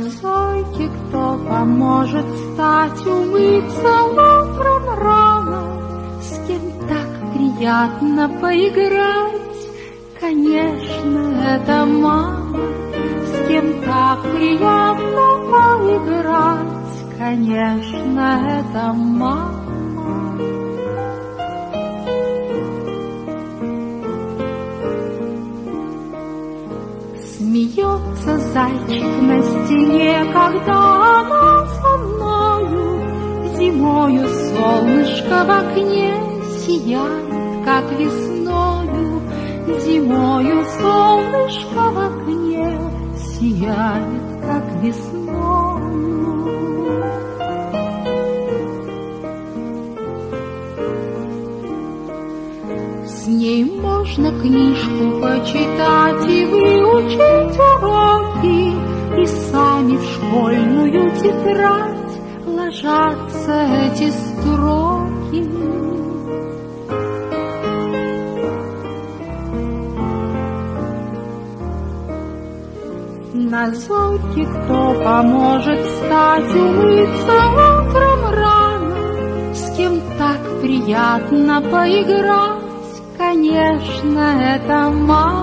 зорьки кто поможет встать, умыться утром рано, С кем так приятно поиграть, конечно, это мама, С кем так приятно поиграть, конечно, это мама. Смеется зайчик на стене, когда она со мною Зимою солнышко в окне сияет, как весною Зимою солнышко в окне сияет, как весною. С ней можно книжку почитать и выучить школьную тетрадь ложатся эти строки. На зорьке кто поможет встать, умыться утром рано, С кем так приятно поиграть, конечно, это мама.